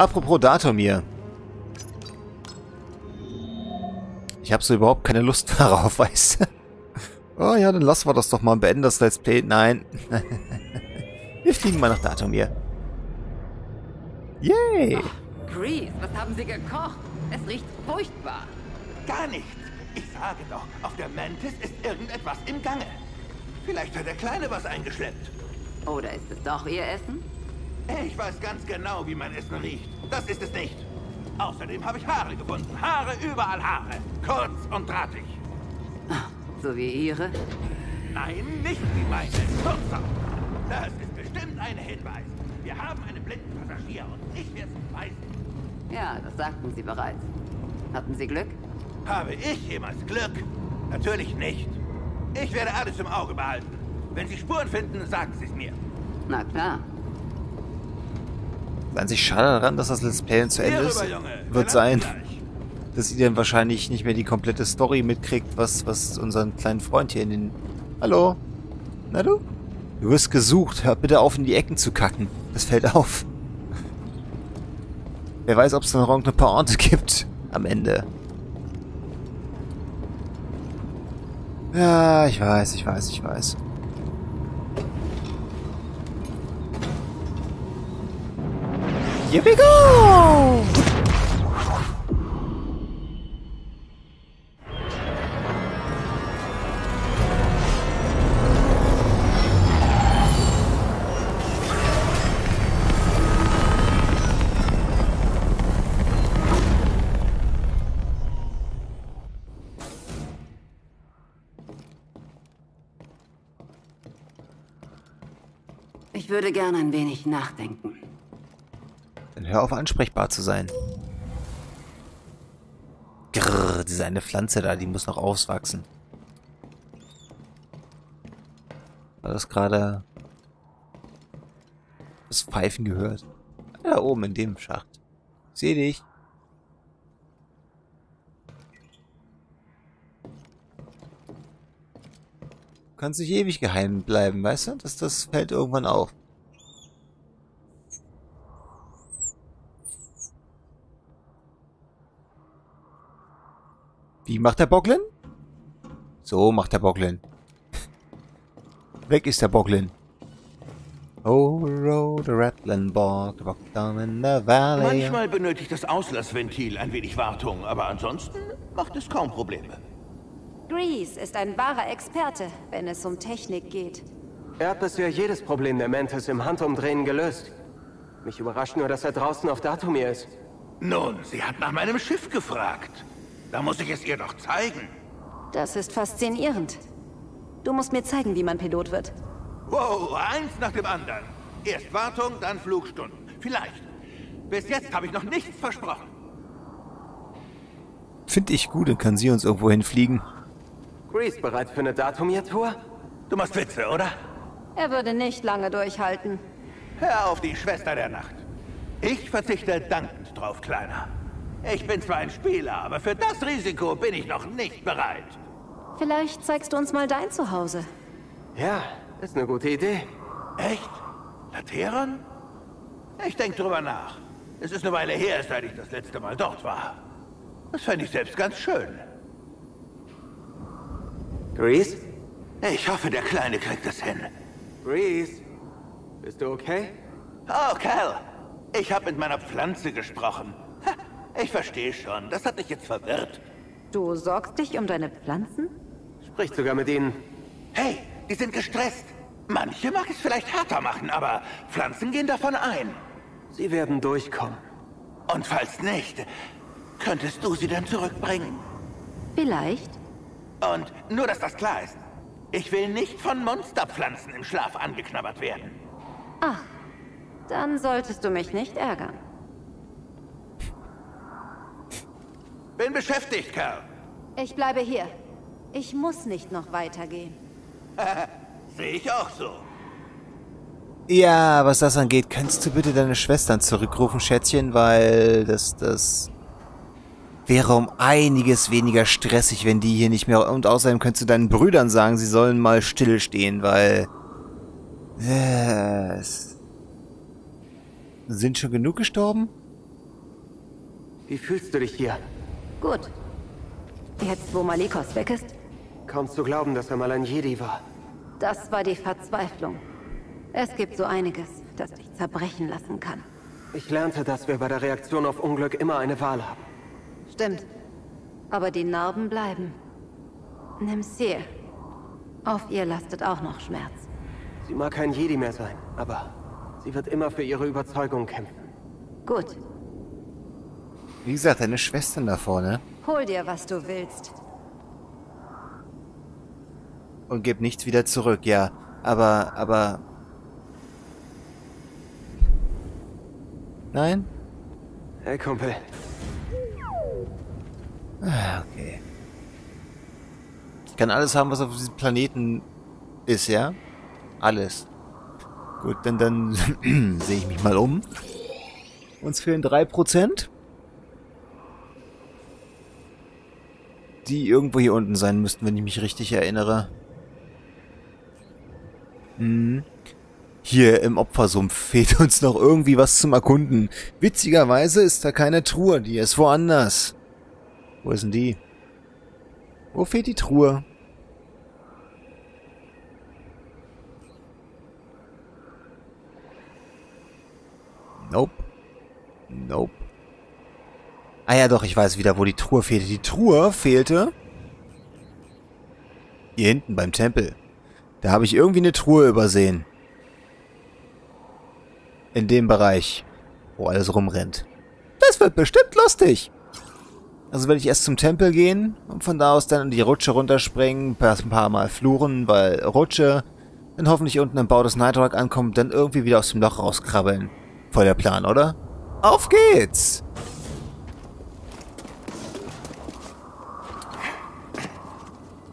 Apropos Datum hier. Ich habe so überhaupt keine Lust darauf, weißt du? Oh ja, dann lassen wir das doch mal und beenden das Let's Play. Nein. wir fliegen mal nach Datum hier. Yay! Oh, Grease, was haben Sie gekocht? Es riecht furchtbar. Gar nichts. Ich sage doch, auf der Mantis ist irgendetwas im Gange. Vielleicht hat der Kleine was eingeschleppt. Oder ist es doch Ihr Essen? Ich weiß ganz genau, wie mein Essen riecht. Das ist es nicht. Außerdem habe ich Haare gefunden. Haare, überall Haare. Kurz und drahtig. So wie Ihre? Nein, nicht wie meine. Kurzer. Das ist bestimmt ein Hinweis. Wir haben einen blinden Passagier und ich werde es beweisen. Ja, das sagten Sie bereits. Hatten Sie Glück? Habe ich jemals Glück? Natürlich nicht. Ich werde alles im Auge behalten. Wenn Sie Spuren finden, sagen Sie es mir. Na klar. Das einzig Schade daran, dass das Let's Play zu Ende ist, wird Wir sein, dass ihr dann wahrscheinlich nicht mehr die komplette Story mitkriegt, was, was unseren kleinen Freund hier in den... Hallo? Na du? Du wirst gesucht. Hör bitte auf, in die Ecken zu kacken. Das fällt auf. Wer weiß, ob es dann noch eine Pointe gibt. Am Ende. Ja, ich weiß, ich weiß, ich weiß. Here we go! Ich würde gern ein wenig nachdenken. Dann hör auf, ansprechbar zu sein. Grrr, diese eine Pflanze da, die muss noch auswachsen. War das gerade das Pfeifen gehört? Da oben in dem Schacht. Seh dich. Du kannst nicht ewig geheim bleiben, weißt du? Das, das fällt irgendwann auf. Macht der Bocklin? So macht der Bocklin. Weg ist der Bocklin. Oh, road, the bog, bog down in the valley. Manchmal benötigt das Auslassventil ein wenig Wartung, aber ansonsten macht es kaum Probleme. Grease ist ein wahrer Experte, wenn es um Technik geht. Er hat bisher jedes Problem der Mantis im Handumdrehen gelöst. Mich überrascht nur, dass er draußen auf Datumir ist. Nun, sie hat nach meinem Schiff gefragt. Da muss ich es ihr doch zeigen. Das ist faszinierend. Du musst mir zeigen, wie man Pilot wird. Wow, eins nach dem anderen. Erst Wartung, dann Flugstunden. Vielleicht. Bis jetzt habe ich noch nichts versprochen. Finde ich gut, dann kann sie uns irgendwo hinfliegen. Grease bereit für eine Datumir-Tour? Du machst Witze, oder? Er würde nicht lange durchhalten. Hör auf die Schwester der Nacht. Ich verzichte dankend drauf, Kleiner. Ich bin zwar ein Spieler, aber für das Risiko bin ich noch nicht bereit. Vielleicht zeigst du uns mal dein Zuhause. Ja, ist eine gute Idee. Echt? Lateran? Ich denke drüber nach. Es ist eine Weile her, seit ich das letzte Mal dort war. Das fände ich selbst ganz schön. Grease? Ich hoffe, der Kleine kriegt es hin. Grease? Bist du okay? Oh, Cal. Ich habe mit meiner Pflanze gesprochen. Ich verstehe schon. Das hat dich jetzt verwirrt. Du sorgst dich um deine Pflanzen? Sprich sogar mit ihnen. Hey, die sind gestresst. Manche mag es vielleicht härter machen, aber Pflanzen gehen davon ein. Sie werden durchkommen. Und falls nicht, könntest du sie dann zurückbringen. Vielleicht. Und nur, dass das klar ist. Ich will nicht von Monsterpflanzen im Schlaf angeknabbert werden. Ach, dann solltest du mich nicht ärgern. Bin beschäftigt, Kerl. Ich bleibe hier. Ich muss nicht noch weitergehen. Sehe ich auch so. Ja, was das angeht, kannst du bitte deine Schwestern zurückrufen, Schätzchen, weil das, das wäre um einiges weniger stressig, wenn die hier nicht mehr... Und außerdem könntest du deinen Brüdern sagen, sie sollen mal stillstehen, weil... Äh, sind schon genug gestorben? Wie fühlst du dich hier? Gut. Jetzt, wo Malikos weg ist, Kaum zu glauben, dass er mal ein Jedi war. das war die Verzweiflung. Es gibt so einiges, das dich zerbrechen lassen kann. Ich lernte, dass wir bei der Reaktion auf Unglück immer eine Wahl haben. Stimmt. Aber die Narben bleiben. Nimm Seer. Auf ihr lastet auch noch Schmerz. Sie mag kein Jedi mehr sein, aber sie wird immer für ihre Überzeugung kämpfen. Gut. Wie gesagt, deine Schwestern da vorne. Hol dir, was du willst. Und gib nichts wieder zurück, ja. Aber, aber... Nein? Hey, Kumpel. Ah, okay. Ich kann alles haben, was auf diesem Planeten ist, ja? Alles. Gut, dann, dann sehe ich mich mal um. Uns fehlen 3%. Die irgendwo hier unten sein müssten, wenn ich mich richtig erinnere. Hm. Hier im Opfersumpf fehlt uns noch irgendwie was zum Erkunden. Witzigerweise ist da keine Truhe, die ist woanders. Wo ist denn die? Wo fehlt die Truhe? Nope. Nope. Ah ja, doch, ich weiß wieder, wo die Truhe fehlte. Die Truhe fehlte hier hinten beim Tempel. Da habe ich irgendwie eine Truhe übersehen. In dem Bereich, wo alles rumrennt. Das wird bestimmt lustig. Also werde ich erst zum Tempel gehen und von da aus dann in die Rutsche runterspringen, ein paar Mal fluren, weil Rutsche, dann hoffentlich unten im Bau des Nighthawk ankommt, dann irgendwie wieder aus dem Loch rauskrabbeln. Voll der Plan, oder? Auf geht's!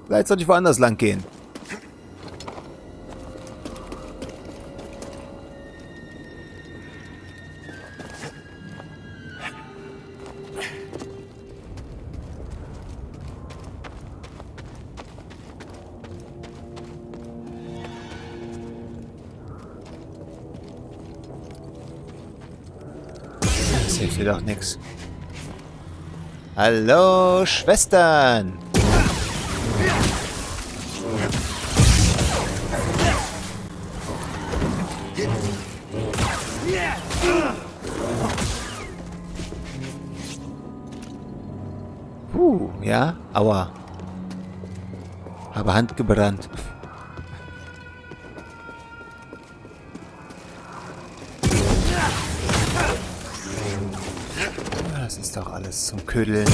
Vielleicht sollte ich woanders lang gehen. Das hilft dir doch nix. Hallo, Schwestern! Habe Hand gebrannt. Ja, Das ist doch alles zum Ködeln.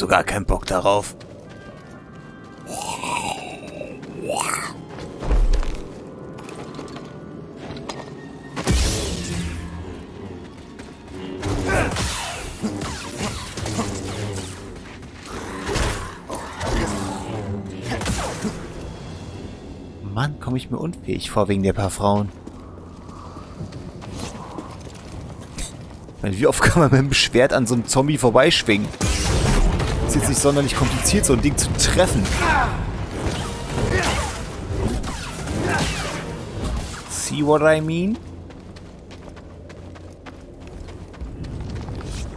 Hab sogar keinen Bock darauf. Mann, komme ich mir unfähig vor wegen der paar Frauen. Wie oft kann man mit dem Schwert an so einem Zombie vorbeischwingen? Ist jetzt nicht sonderlich kompliziert, so ein Ding zu treffen. See what I mean?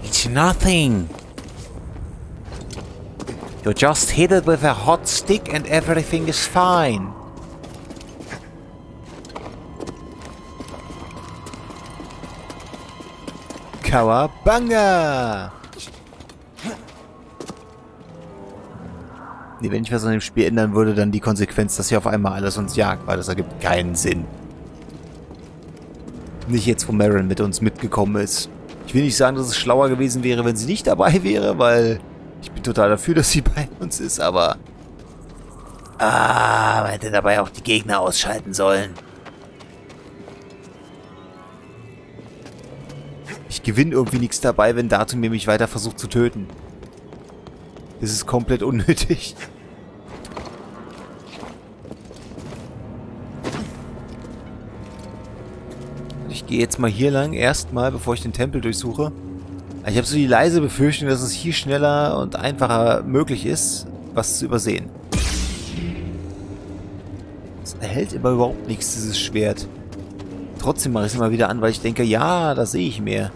It's nothing. You just hit it with a hot stick and everything is fine. Kawabanga! Wenn ich was an dem Spiel ändern würde, dann die Konsequenz, dass hier auf einmal alles uns jagt, weil das ergibt keinen Sinn. Nicht jetzt, wo Marin mit uns mitgekommen ist. Ich will nicht sagen, dass es schlauer gewesen wäre, wenn sie nicht dabei wäre, weil ich bin total dafür, dass sie bei uns ist, aber... Ah, man hätte dabei auch die Gegner ausschalten sollen. Ich gewinne irgendwie nichts dabei, wenn Datum mir mich weiter versucht zu töten. Das ist komplett unnötig. Ich gehe jetzt mal hier lang, erstmal, bevor ich den Tempel durchsuche. Ich habe so die leise Befürchtung, dass es hier schneller und einfacher möglich ist, was zu übersehen. Es erhält aber überhaupt nichts, dieses Schwert. Trotzdem mache ich es immer wieder an, weil ich denke, ja, da sehe ich mehr.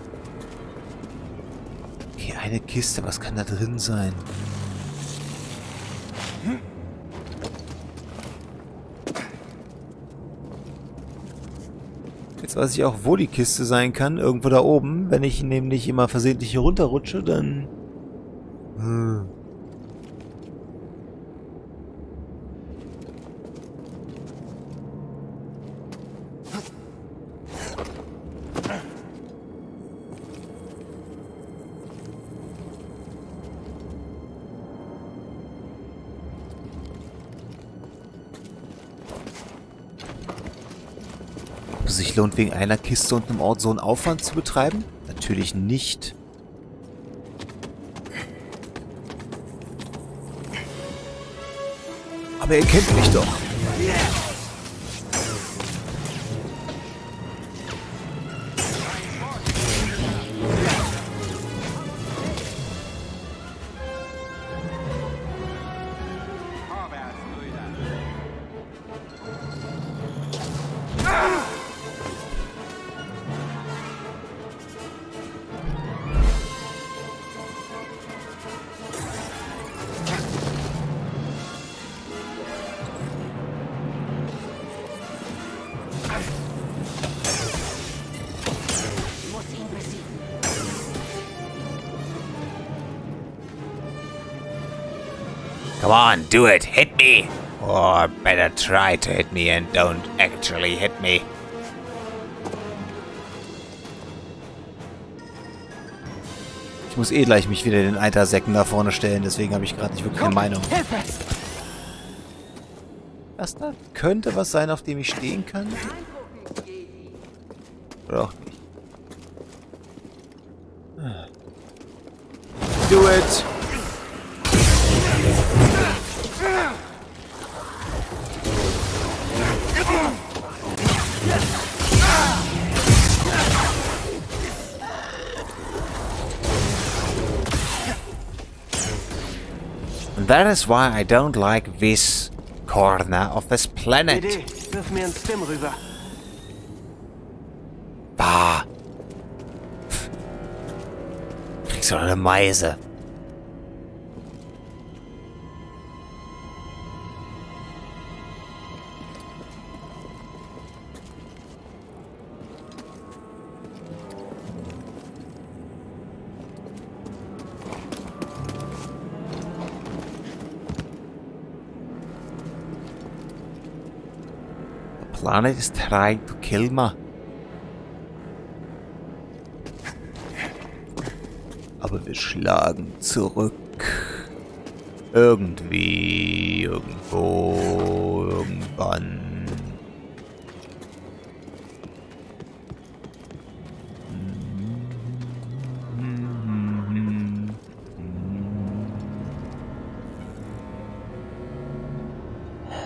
Okay, eine Kiste, was kann da drin sein? Weiß ich auch, wo die Kiste sein kann. Irgendwo da oben. Wenn ich nämlich immer versehentlich hier runterrutsche, dann... Hm. Lohnt, wegen einer Kiste und einem Ort so einen Aufwand zu betreiben? Natürlich nicht. Aber er kennt mich doch. Come on, do it. Hit me. Or better try to hit me and don't actually hit me. Ich muss eh gleich mich wieder den Eitersäcken da vorne stellen, deswegen habe ich gerade nicht wirklich eine Meinung. Das da könnte was sein, auf dem ich stehen kann. Oder auch nicht. Do it! And that is why I don't like this corner of this planet. Idee, wirf mir einen Stim rüber. Bah. Kriegst du eine Meise. Planet is trying to kill me. Aber wir schlagen zurück. Irgendwie, irgendwo, irgendwann.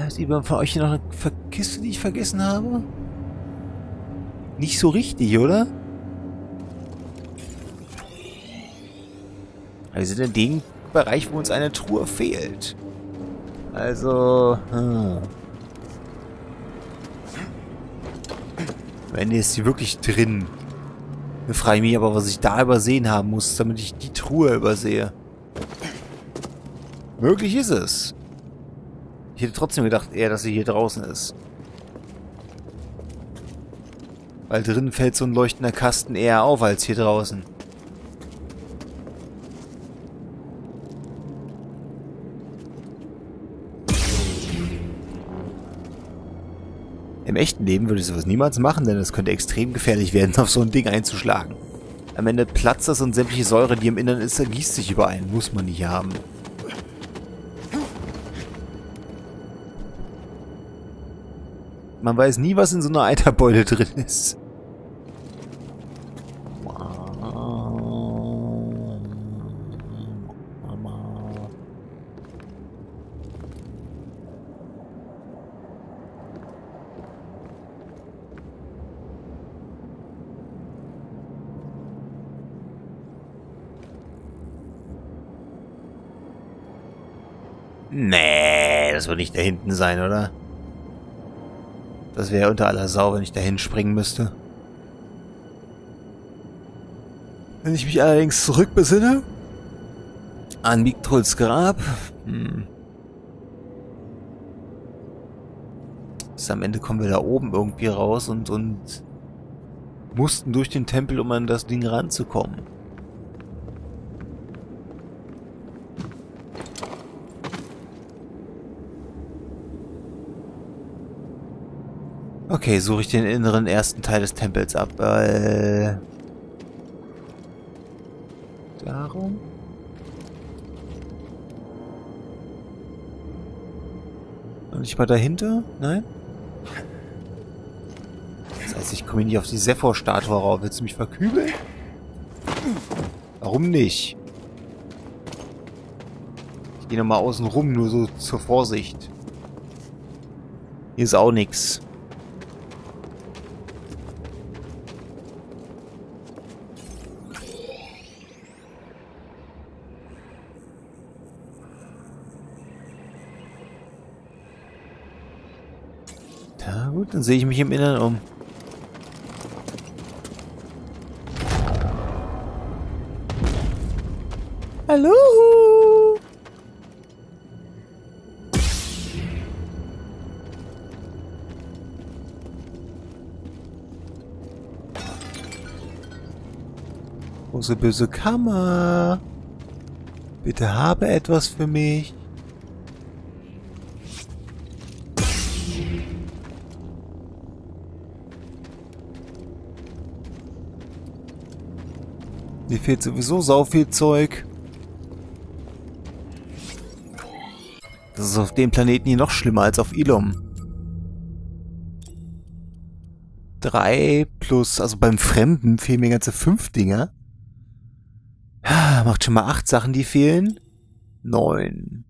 Hat jemand von euch hier noch eine Kiste, die ich vergessen habe? Nicht so richtig, oder? Wir sind in dem Bereich, wo uns eine Truhe fehlt. Also... Hm. Wenn ist sie wirklich drin. Dann frage ich mich aber, was ich da übersehen haben muss, damit ich die Truhe übersehe. Möglich ist es. Ich hätte trotzdem gedacht eher, dass sie hier draußen ist. Weil drinnen fällt so ein leuchtender Kasten eher auf als hier draußen. Im echten Leben würde ich sowas niemals machen, denn es könnte extrem gefährlich werden, auf so ein Ding einzuschlagen. Am Ende platzt das und sämtliche Säure, die im Innern ist, ergießt sich überein. Muss man nicht haben. Man weiß nie, was in so einer Eiterbeule drin ist. Nee, das wird nicht da hinten sein, oder? Das wäre unter aller Sau, wenn ich da hinspringen müsste. Wenn ich mich allerdings zurückbesinne an Miktruls Grab, hm. Bis am Ende kommen wir da oben irgendwie raus und, und mussten durch den Tempel, um an das Ding ranzukommen. Okay, suche ich den inneren ersten Teil des Tempels ab. Äh, darum? Und nicht mal dahinter? Nein? Das heißt, ich komme nicht auf die Sephor-Statue rauf. Willst du mich verkübeln? Warum nicht? Ich gehe nochmal außen rum, nur so zur Vorsicht. Hier ist auch nichts. Ja gut, dann sehe ich mich im Inneren um. Hallo! Große böse Kammer. Bitte habe etwas für mich. Mir fehlt sowieso sau viel Zeug. Das ist auf dem Planeten hier noch schlimmer als auf Ilum. Drei plus, also beim Fremden fehlen mir ganze fünf Dinger. Macht schon mal acht Sachen, die fehlen. Neun.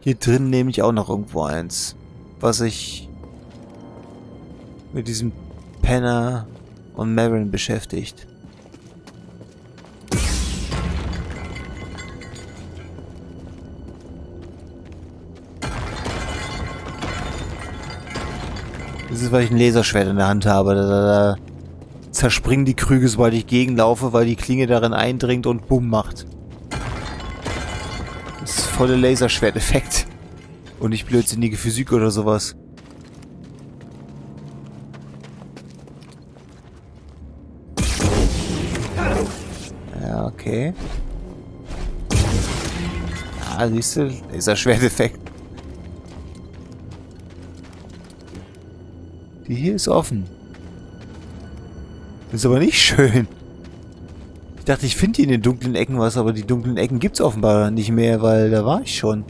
Hier drin nehme ich auch noch irgendwo eins. Was ich mit diesem Penner und Marin beschäftigt. Das ist, weil ich ein Laserschwert in der Hand habe. Da, da, da zerspringen die Krüge, sobald ich gegenlaufe, weil die Klinge darin eindringt und bumm macht. Das ist volle Laserschwerteffekt. Und nicht blödsinnige Physik oder sowas. Ja, okay. Ah, siehst du? Laserschwerteffekt. Die hier ist offen. Ist aber nicht schön. Ich dachte, ich finde hier in den dunklen Ecken was, aber die dunklen Ecken gibt es offenbar nicht mehr, weil da war ich schon.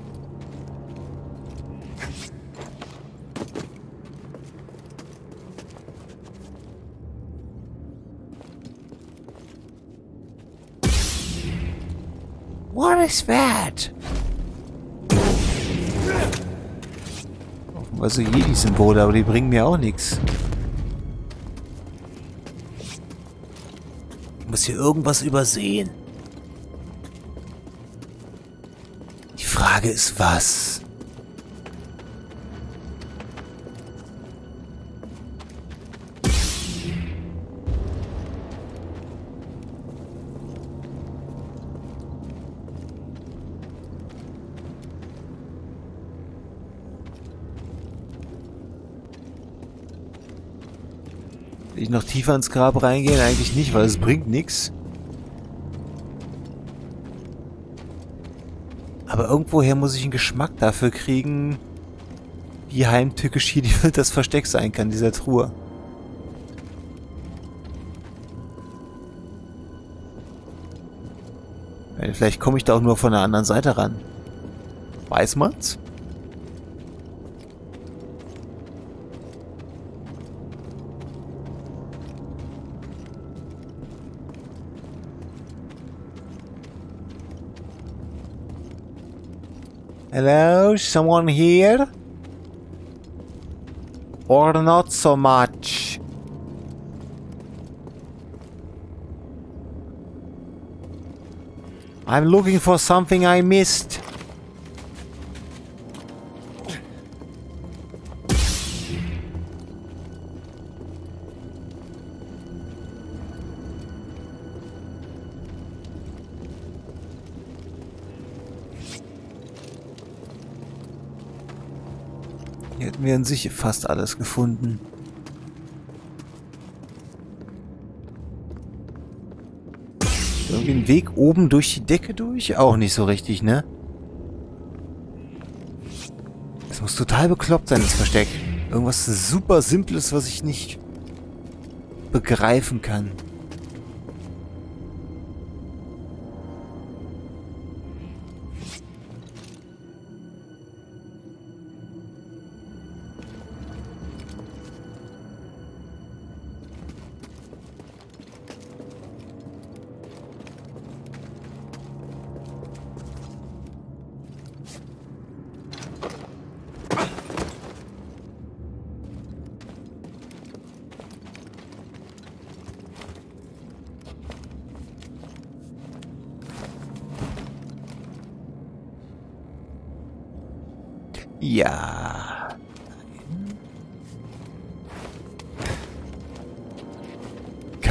What is that? Also Jedi-Symbole, aber die bringen mir auch nichts. Ich muss hier irgendwas übersehen. Die Frage ist, was? Ich noch tiefer ins Grab reingehen? Eigentlich nicht, weil es bringt nichts. Aber irgendwoher muss ich einen Geschmack dafür kriegen, wie heimtückisch hier das Versteck sein kann, dieser Truhe. Vielleicht komme ich da auch nur von der anderen Seite ran. Weiß man's? Hello, someone here? Or not so much? I'm looking for something I missed. An sich fast alles gefunden. Irgendwie ein Weg oben durch die Decke durch? Auch nicht so richtig, ne? Das muss total bekloppt sein, das Versteck. Irgendwas super Simples, was ich nicht begreifen kann.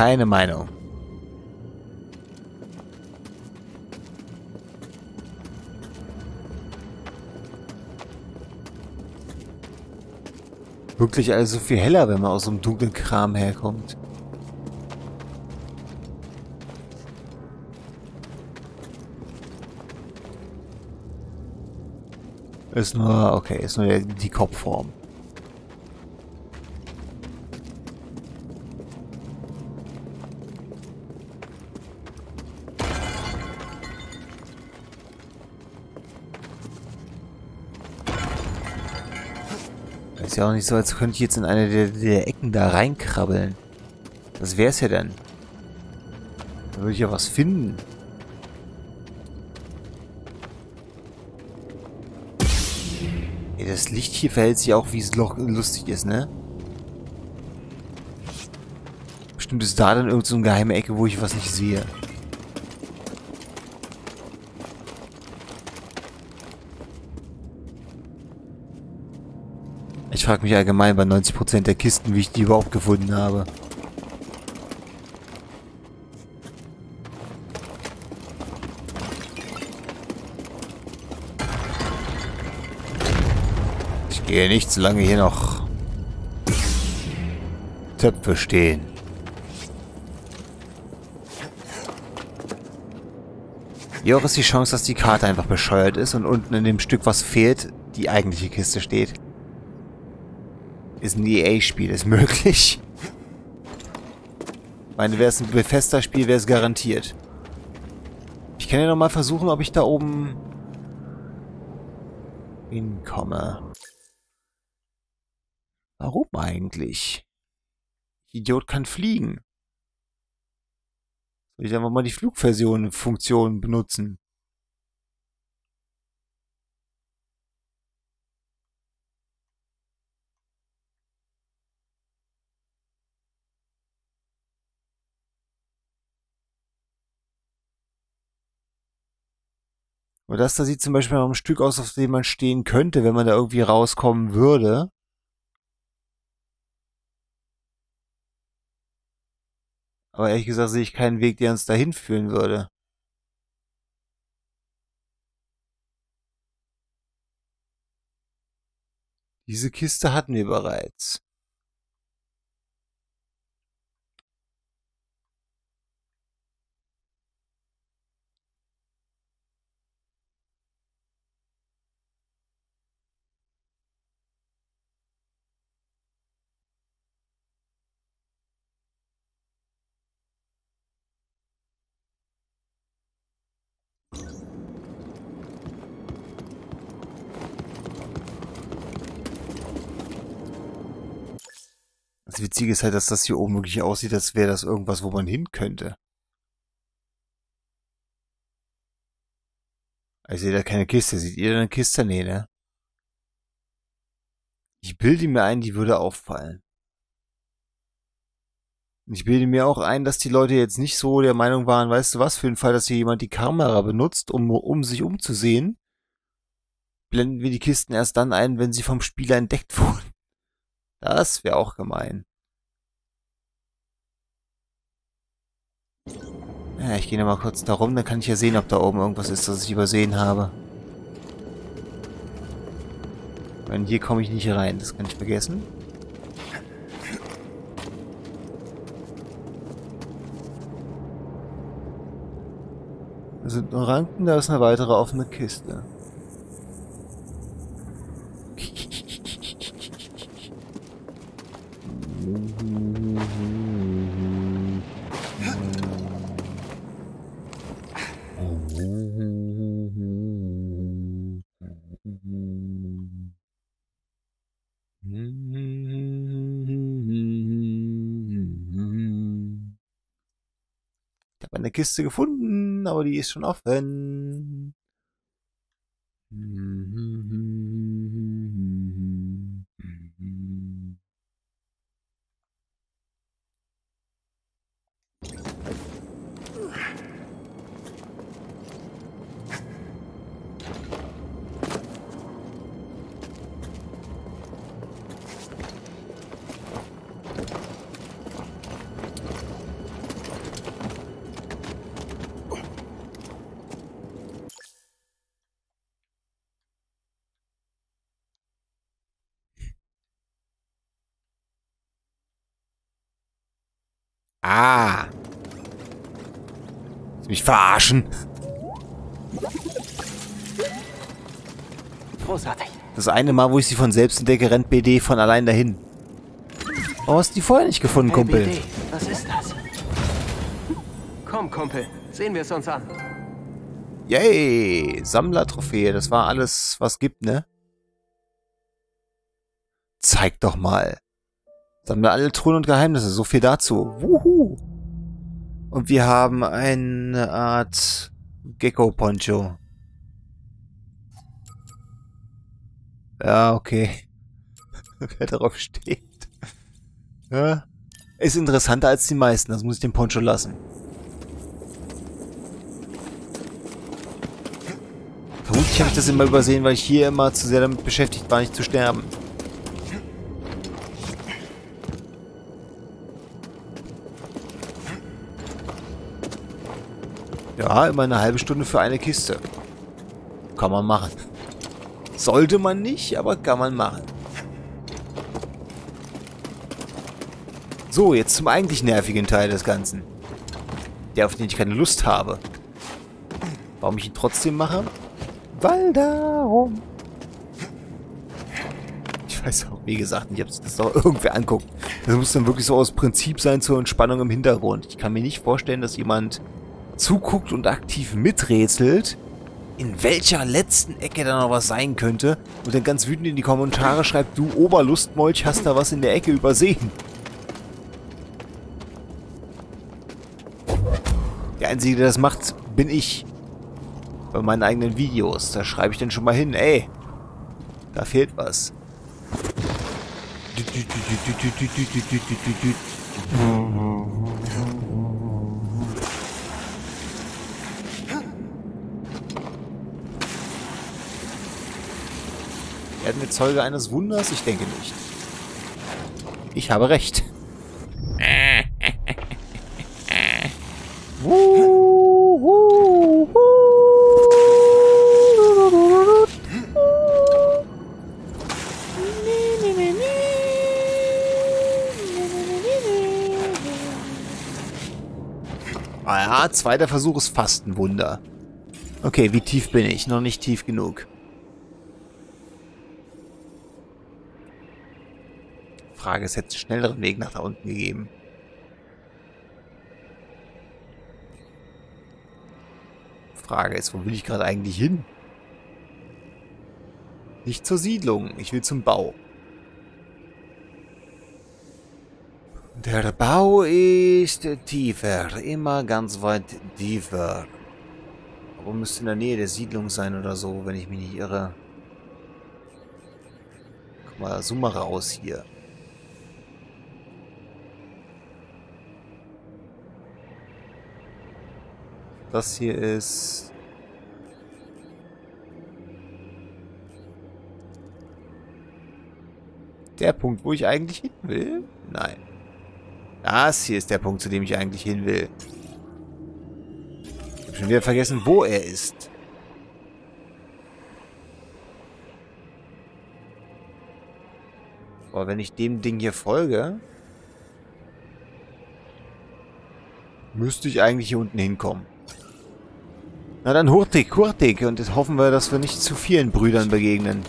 Keine Meinung. Wirklich also viel heller, wenn man aus so einem dunklen Kram herkommt. Ist nur, okay, ist nur die Kopfform. Ja auch nicht so, als könnte ich jetzt in eine der, der Ecken da reinkrabbeln. Das wäre es ja dann. Da würde ich ja was finden. das Licht hier verhält sich auch, wie es lustig ist, ne? Bestimmt ist da dann irgendeine so geheime Ecke, wo ich was nicht sehe. Frage mich allgemein bei 90% der Kisten, wie ich die überhaupt gefunden habe. Gehe nicht, solange hier noch Töpfe stehen. Wie auch ist die Chance, dass die Karte einfach bescheuert ist und unten in dem Stück, was fehlt, die eigentliche Kiste steht. Ist ein EA-Spiel, ist möglich. Ich meine, wäre es ein Bethesda-Spiel, wäre es garantiert. Ich kann ja nochmal versuchen, ob ich da oben hinkomme. Warum eigentlich? Idiot kann fliegen. Soll ich einfach mal die Flugversion-Funktion benutzen? Und das da sieht zum Beispiel noch ein Stück aus, auf dem man stehen könnte, wenn man da irgendwie rauskommen würde. Aber ehrlich gesagt sehe ich keinen Weg, der uns dahin führen würde. Diese Kiste hatten wir bereits. Das Witzige ist halt, dass das hier oben wirklich aussieht, als wäre das irgendwas, wo man hin könnte. Ich sehe da keine Kiste. Seht ihr da eine Kiste? Nee, ne? Ich bilde mir ein, die würde auffallen. Ich bilde mir auch ein, dass die Leute jetzt nicht so der Meinung waren, weißt du was, für den Fall, dass hier jemand die Kamera benutzt, um, um sich umzusehen, blenden wir die Kisten erst dann ein, wenn sie vom Spieler entdeckt wurden. Das wäre auch gemein. Ja, ich gehe mal kurz da rum, dann kann ich ja sehen, ob da oben irgendwas ist, das ich übersehen habe. Und hier komme ich nicht rein, das kann ich vergessen. Da sind nur Ranken, da ist eine weitere offene Kiste. Ich habe eine Kiste gefunden, aber die ist schon offen. Ah. Mich verarschen? Großartig. Das eine Mal, wo ich sie von selbst entdecke, rennt BD von allein dahin. Warum hast du die vorher nicht gefunden, Hey, Kumpel? BD, was ist das? Komm, Kumpel, sehen wir es uns an. Yay! Sammlertrophäe, das war alles, was gibt, ne? Zeig doch mal. Sammle alle Truhen und Geheimnisse, so viel dazu. Wuhu! Und wir haben eine Art Gecko-Poncho. Ja, okay. Wer darauf steht. Ja. Ist interessanter als die meisten, das muss ich dem Poncho lassen. Vermutlich habe ich das immer übersehen, weil ich hier immer zu sehr damit beschäftigt war, nicht zu sterben. Ja, immer eine halbe Stunde für eine Kiste. Kann man machen. Sollte man nicht, aber kann man machen. So, jetzt zum eigentlich nervigen Teil des Ganzen. Der, auf den ich keine Lust habe. Warum ich ihn trotzdem mache? Weil darum. Ich weiß auch, wie gesagt, ich habe das doch irgendwer anguckt. Das muss dann wirklich so aus Prinzip sein zur Entspannung im Hintergrund. Ich kann mir nicht vorstellen, dass jemand zuguckt und aktiv miträtselt, in welcher letzten Ecke da noch was sein könnte und dann ganz wütend in die Kommentare schreibt, du Oberlustmolch hast da was in der Ecke übersehen. Der Einzige, der das macht, bin ich. Bei meinen eigenen Videos. Da schreibe ich dann schon mal hin, ey, da fehlt was. Werden wir Zeuge eines Wunders? Ich denke nicht. Ich habe recht. Ah ja, zweiter Versuch ist fast ein Wunder. Okay, wie tief bin ich? Noch nicht tief genug. Frage ist, hätte es einen schnelleren Weg nach da unten gegeben. Frage ist, wo will ich gerade eigentlich hin? Nicht zur Siedlung, ich will zum Bau. Der Bau ist tiefer, immer ganz weit tiefer. Aber müsste in der Nähe der Siedlung sein oder so, wenn ich mich nicht irre. Guck mal, zoom mal raus hier. Das hier ist... Der Punkt, wo ich eigentlich hin will? Nein. Das hier ist der Punkt, zu dem ich eigentlich hin will. Ich habe schon wieder vergessen, wo er ist. Aber wenn ich dem Ding hier folge, müsste ich eigentlich hier unten hinkommen. Na dann hurtig, hurtig. Und jetzt hoffen wir, dass wir nicht zu vielen Brüdern begegnen.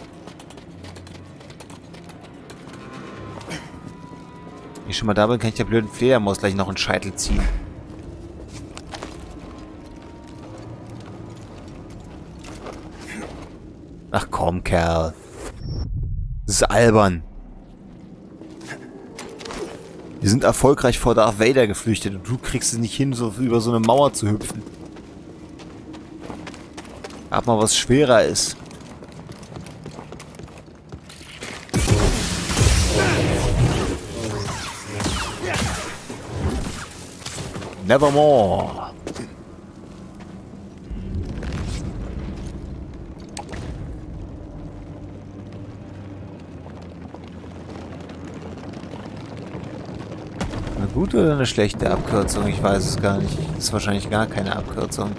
Wenn ich schon mal da bin, kann ich der blöden Fledermaus gleich noch einen Scheitel ziehen. Ach komm, Kerl. Das ist albern. Wir sind erfolgreich vor Darth Vader geflüchtet und du kriegst es nicht hin, so über so eine Mauer zu hüpfen. Ab mal was schwerer ist. Nevermore. Eine gute oder eine schlechte Abkürzung? Ich weiß es gar nicht. Ist wahrscheinlich gar keine Abkürzung.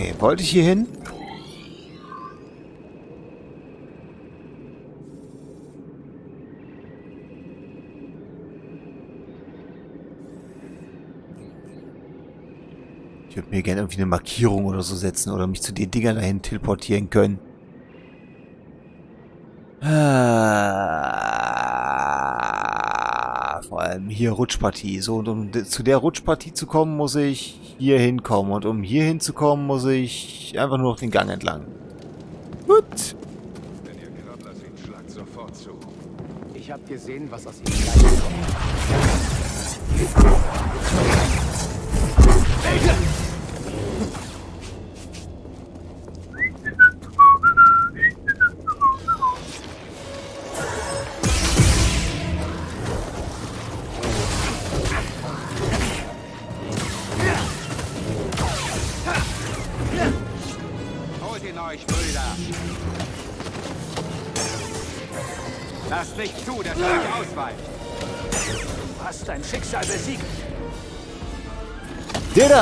Okay, wollte ich hier hin? Ich würde mir gerne irgendwie eine Markierung oder so setzen oder mich zu den Dingern dahin teleportieren können. Ah, vor allem hier Rutschpartie. So, und um zu der Rutschpartie zu kommen, muss ich hier hinkommen. Und um hier hinzukommen, muss ich einfach nur noch den Gang entlang. Gut. Wenn ihr Krabbler seht, schlagt sofort zu. Ich habe gesehen, was aus ihm kommt.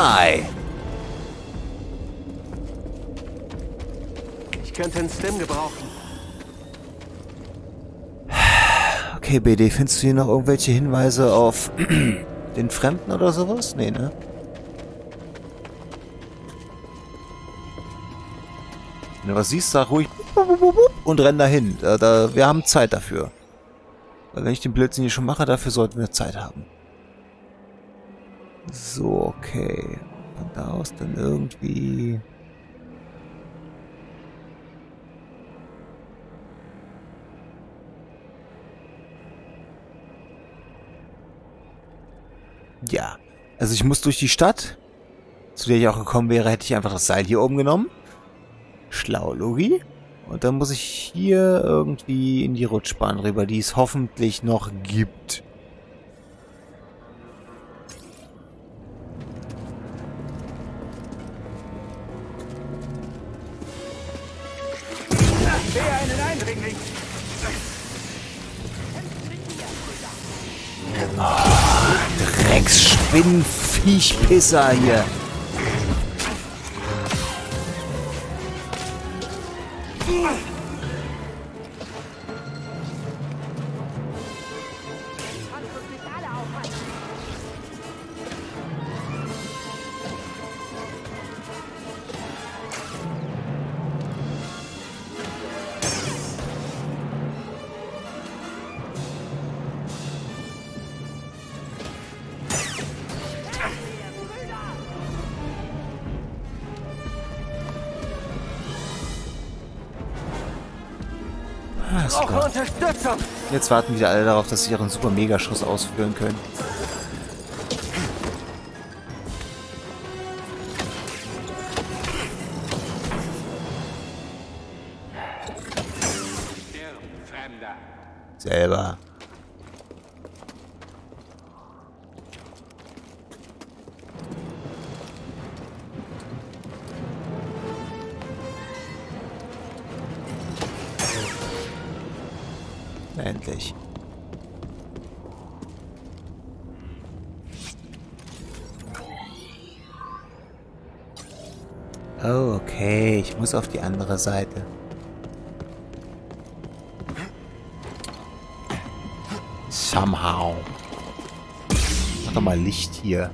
Did I? Ich könnte einen Stim gebrauchen. Okay, BD, findest du hier noch irgendwelche Hinweise auf den Fremden oder sowas? Nee, ne? Wenn du was siehst, sag ruhig und renn dahin. Da, da, wir haben Zeit dafür. Weil wenn ich den Blödsinn hier schon mache, dafür sollten wir Zeit haben. So, okay. Von da aus dann irgendwie... Ja. Also ich muss durch die Stadt. Zu der ich auch gekommen wäre, hätte ich einfach das Seil hier oben genommen. Schlau, Logi. Und dann muss ich hier irgendwie in die Rutschbahn rüber, die es hoffentlich noch gibt. Sehe einen Eindringling! Drecksspinnviechpisser hier. Ah, Brauche super. Jetzt warten wieder alle darauf, dass sie ihren super Megaschuss ausführen können. Hier.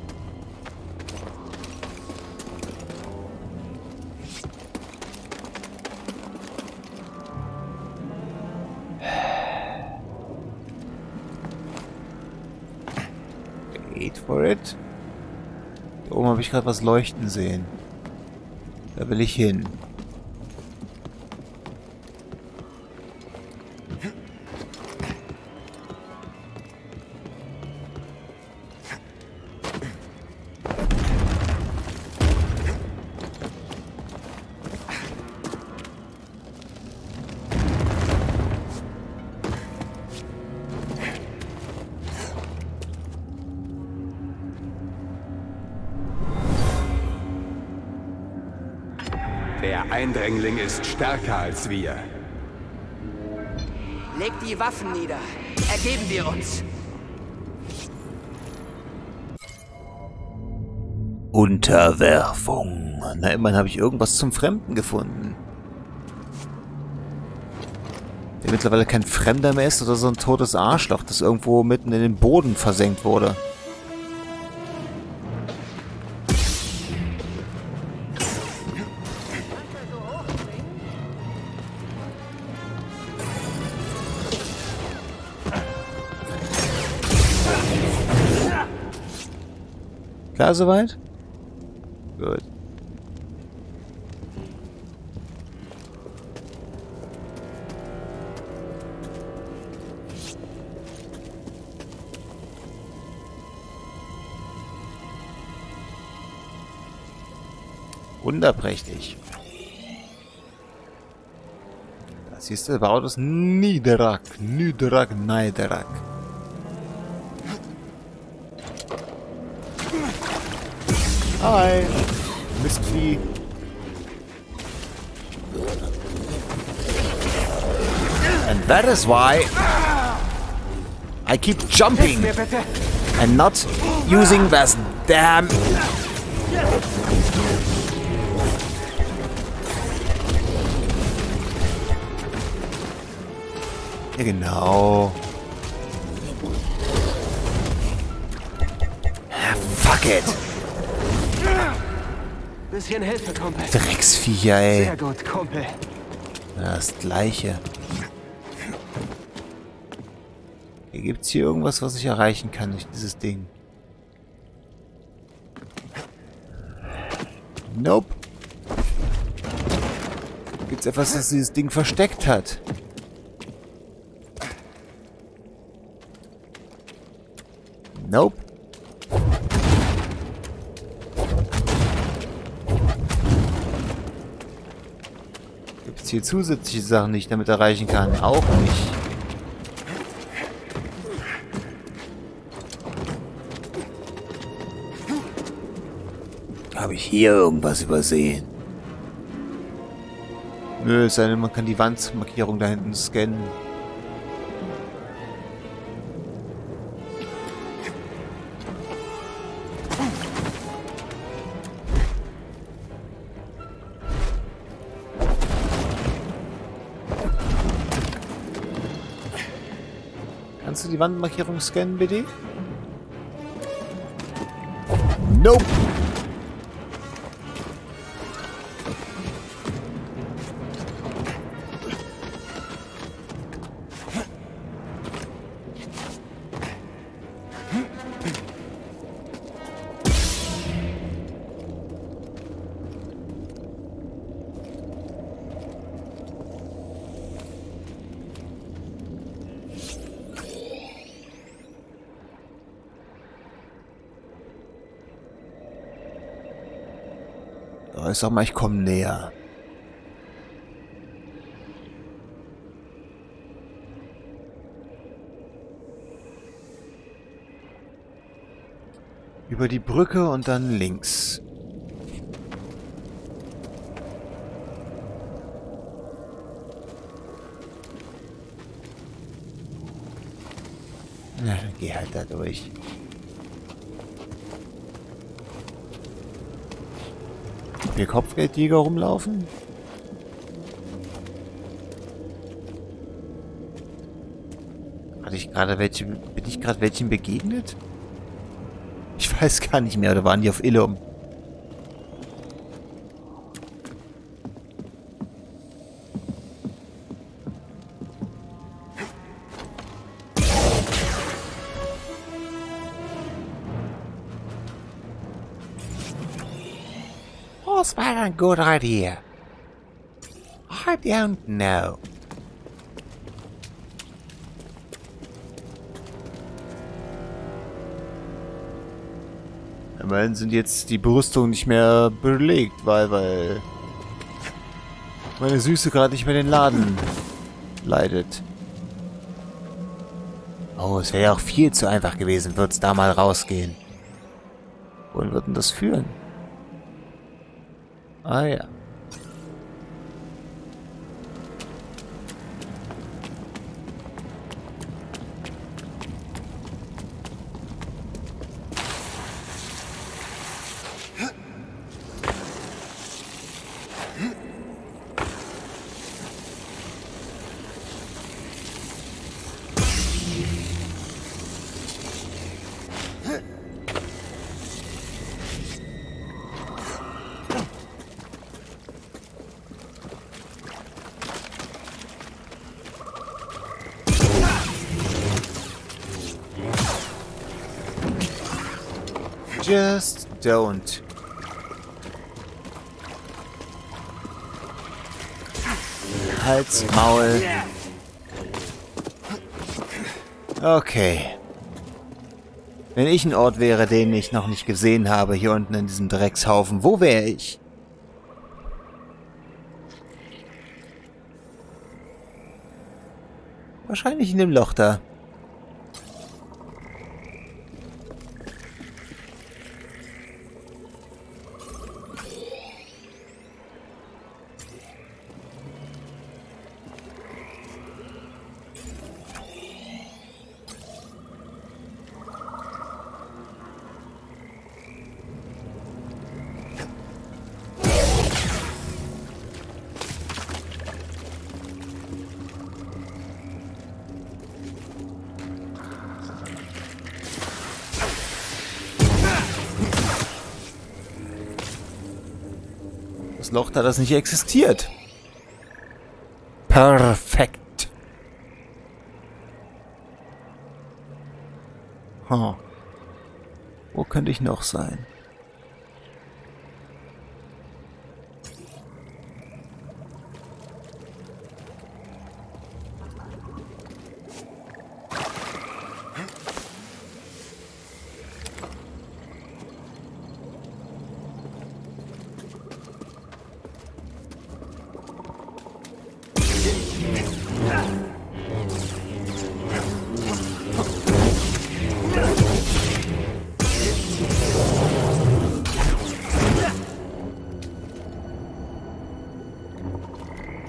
Wait for it. Hier oben habe ich gerade was leuchten sehen. Da will ich hin. Stärker als wir. Legt die Waffen nieder. Ergeben wir uns. Unterwerfung. Na, immerhin habe ich irgendwas zum Fremden gefunden. Der mittlerweile kein Fremder mehr ist oder so ein totes Arschloch, das irgendwo mitten in den Boden versenkt wurde. Klar soweit? Gut. Wunderprächtig. Das siehst du, baut es Niederak. Niederak, Neiderak. Hi. Mistvieh. And that is why I keep jumping and not using this damn... Genau. Ah, Fuck it. Bisschen Hilfe, Kumpel. Drecksviecher, ey. Sehr gut, Kumpel. Das gleiche. Hier gibt's hier irgendwas, was ich erreichen kann durch dieses Ding. Nope. Gibt's etwas, das dieses Ding versteckt hat? Nope. Gibt's hier zusätzliche Sachen, die ich damit erreichen kann? Auch nicht. Habe ich hier irgendwas übersehen? Nö, es sei denn, man kann die Wandmarkierung da hinten scannen. Die Wandmarkierung scannen, bitte? Nope. Ich sag mal, ich komme näher. Über die Brücke und dann links. Na, dann geh halt da durch. Hier Kopfgeldjäger rumlaufen? Hatte ich gerade welche, bin ich gerade welchen begegnet? Ich weiß gar nicht mehr, oder waren die auf Illum? Good idea? I don't know. Immerhin sind jetzt die Brüstungen nicht mehr belegt, weil, weil meine Süße gerade nicht mehr den Laden leidet. Oh, es wäre ja auch viel zu einfach gewesen, wird es da mal rausgehen. Wohin wird denn das führen? Ah Hals, Maul. Okay. Wenn ich ein Ort wäre, den ich noch nicht gesehen habe, hier unten in diesem Dreckshaufen, wo wäre ich? Wahrscheinlich in dem Loch da. Da, das nicht existiert. Perfekt. Huh. Wo könnte ich noch sein?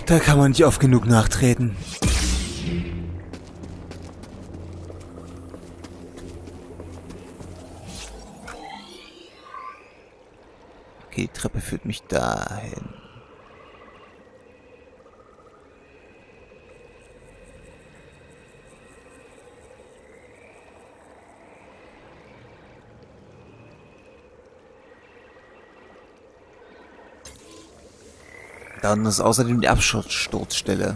Da kann man nicht oft genug nachtreten. Okay, die Treppe führt mich dahin. Da unten ist außerdem die Absturzstelle.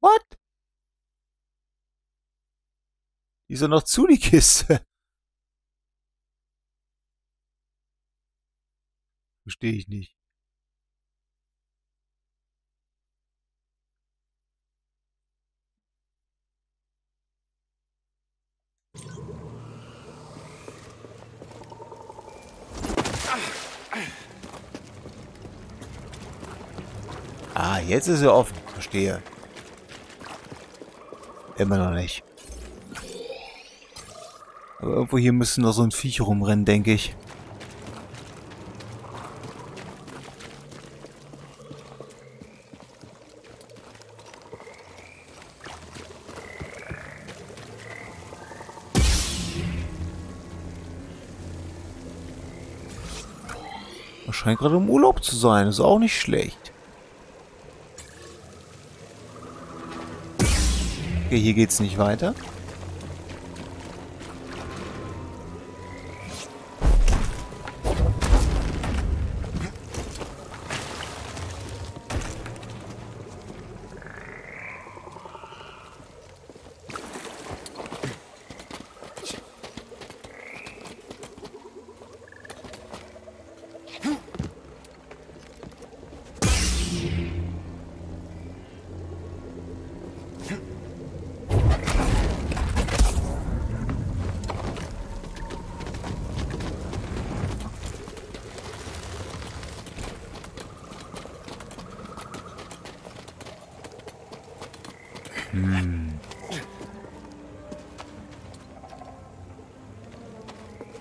What? Die noch zu, die Kiste. Verstehe ich nicht. Ah, jetzt ist er offen. Verstehe. Immer noch nicht. Aber irgendwo hier müssen noch so ein Viech rumrennen, denke ich. scheint gerade im Urlaub zu sein. Ist auch nicht schlecht. Okay, hier geht's nicht weiter.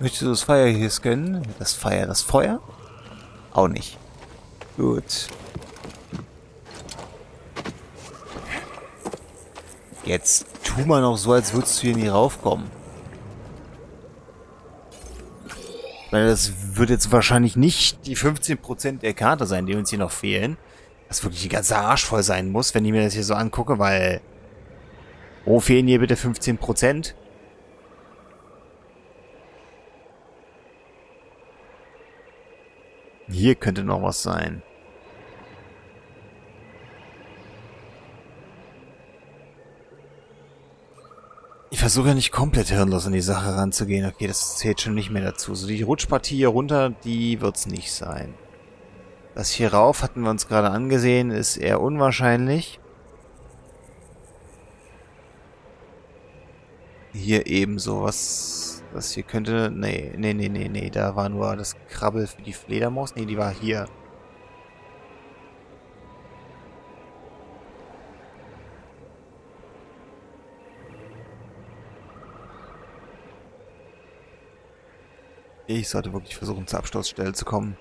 Möchtest du das Feuer hier scannen? Das Feuer, das Feuer? Auch nicht. Gut. Jetzt tu mal noch so, als würdest du hier nie raufkommen. Weil das wird jetzt wahrscheinlich nicht die 15% der Karte sein, die uns hier noch fehlen. Das wirklich die ganze Arsch voll sein muss, wenn ich mir das hier so angucke, weil... Wo fehlen hier bitte 15%? Hier könnte noch was sein. Ich versuche ja nicht komplett hirnlos an die Sache ranzugehen. Okay, das zählt schon nicht mehr dazu. So die Rutschpartie hier runter, die wird's nicht sein. Das hier rauf hatten wir uns gerade angesehen, ist eher unwahrscheinlich. Hier ebenso was das hier könnte... Nee, nee, nee, nee, nee. Da war nur das Krabbel für die Fledermaus. Nee, die war hier. Ich sollte wirklich versuchen, zur Absturzstelle zu kommen.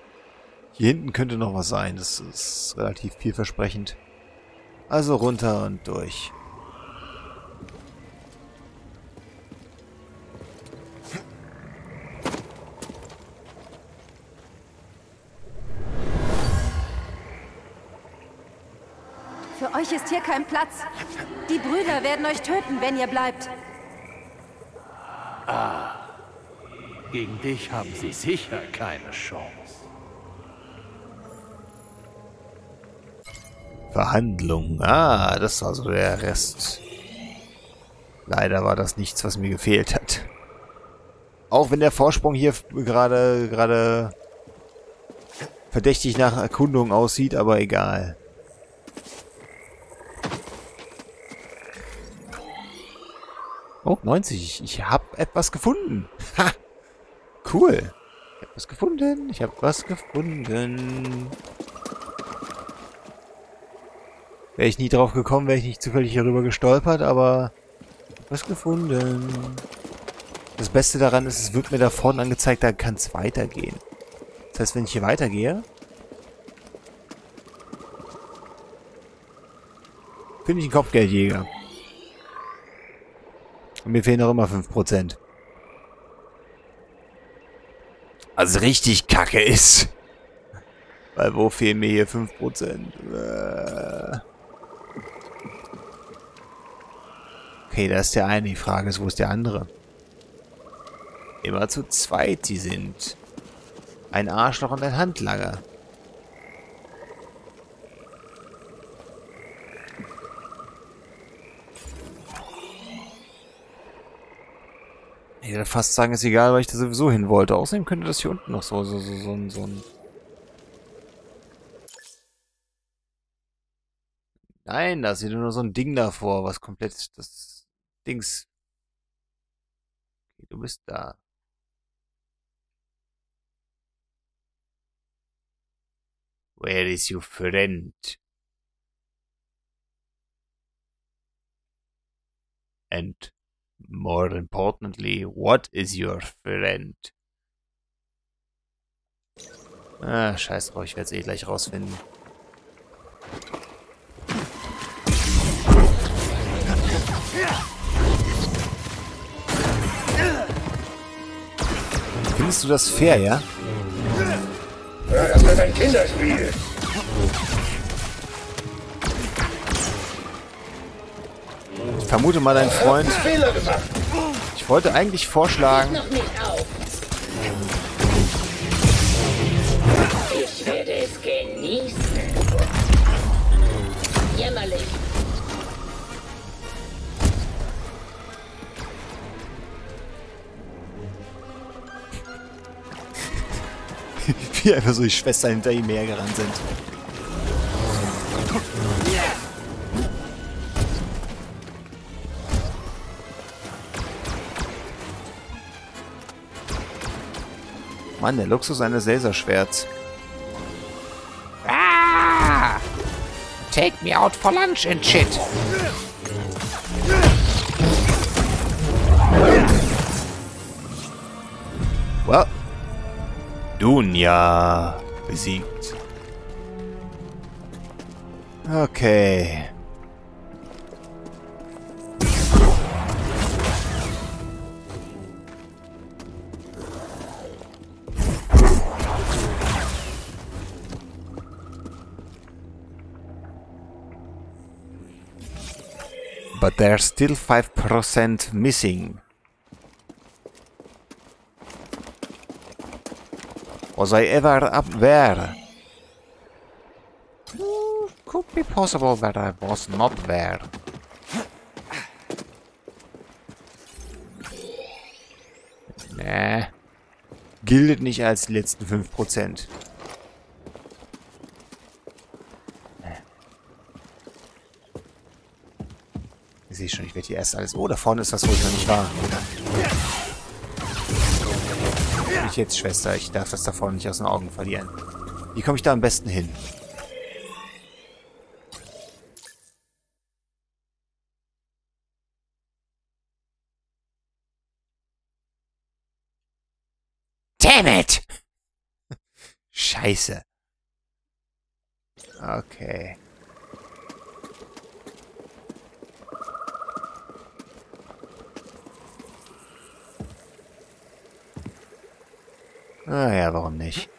Hier hinten könnte noch was sein. Das ist relativ vielversprechend. Also runter und durch. Euch ist hier kein Platz. Die Brüder werden euch töten, wenn ihr bleibt. Ah, gegen dich haben sie sicher keine Chance. Verhandlung. Ah, das war so der Rest. Leider war das nichts, was mir gefehlt hat. Auch wenn der Vorsprung hier gerade gerade verdächtig nach Erkundung aussieht, aber egal. Oh, 90. Ich, habe etwas gefunden. Ha! Cool. Ich habe was gefunden. Ich habe was gefunden. Wäre ich nie drauf gekommen, wäre ich nicht zufällig hierüber gestolpert, aber was gefunden. Das Beste daran ist, es wird mir da vorne angezeigt, da kann es weitergehen. Das heißt, wenn ich hier weitergehe, finde ich einen Kopfgeldjäger. Und mir fehlen noch immer 5%. Also richtig kacke ist. Weil wo fehlen mir hier 5%? Äh. Okay, da ist der eine. Die Frage ist, wo ist der andere? Immer zu zweit sie sind. Ein Arschloch und ein Handlanger. Ich würde fast sagen, ist egal, weil ich da sowieso hin wollte. Außerdem könnte das hier unten noch so, so, so, so, ein, so ein... Nein, da ist hier nur so ein Ding davor, was komplett das Dings... Okay, du bist da. Where is your friend? And More importantly, what is your friend? Ah, scheiß drauf, ich werde es eh gleich rausfinden. Findest du das fair, ja? das ein Kinderspiel? Vermute mal, dein Freund... Fehler gemacht. Ich wollte eigentlich vorschlagen... Ich werde es genießen. Jämmerlich. wie einfach so die Schwestern hinter ihm hergerannt sind. Mann, der Luxus eines Laserschwerts. Ah! Take me out for lunch and shit. Well. Dunja besiegt. Okay. But there's still 5% missing. Was I ever up there? Hmm, Could be possible that I was not there. Nee. Gildet nicht als letzten 5%. Ich sehe schon, ich werde hier erst alles... Oh, da vorne ist das, wo ich noch nicht war. Nicht jetzt, Schwester. Ich darf das da vorne nicht aus den Augen verlieren. Wie komme ich da am besten hin? Damn it! Scheiße. Okay. Ah ja, warum nicht?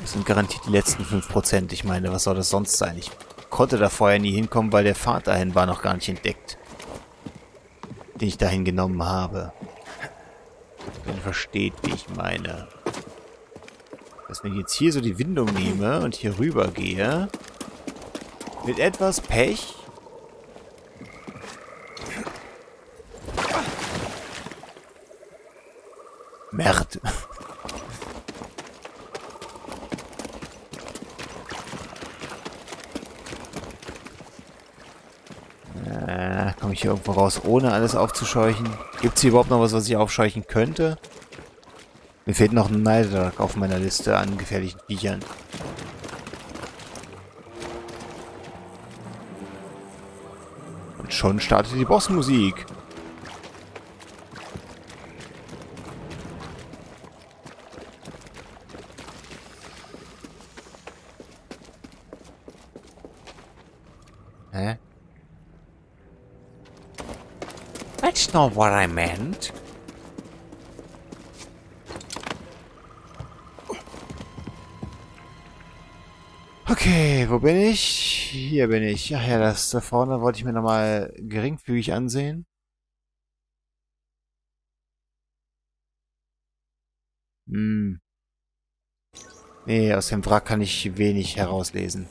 Das sind garantiert die letzten 5%. Ich meine, was soll das sonst sein? Ich konnte da vorher nie hinkommen, weil der Pfad dahin war noch gar nicht entdeckt. Den ich dahin genommen habe. Versteht, wie ich meine. Dass wenn ich jetzt hier so die Windung nehme und hier rüber gehe, mit etwas Pech Merd. Äh, komme ich hier irgendwo raus, ohne alles aufzuscheuchen? Gibt es hier überhaupt noch was, was ich aufscheuchen könnte? Mir fehlt noch ein Neidrack auf meiner Liste an gefährlichen Viechern. Und schon startet die Bossmusik. Hä? That's not what I meant. Wo bin ich? Hier bin ich. Ach ja, das da vorne wollte ich mir nochmal geringfügig ansehen. Hm. Nee, aus dem Wrack kann ich wenig herauslesen.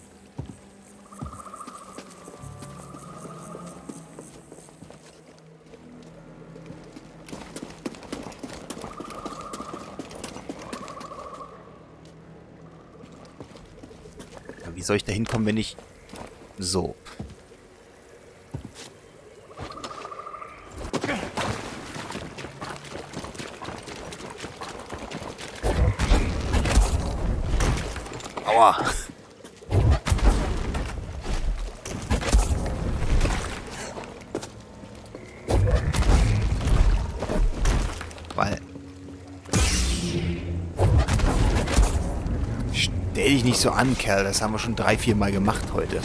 Wie soll ich da hinkommen, wenn ich... So. So an, Kerl. Das haben wir schon drei, vier Mal gemacht heute.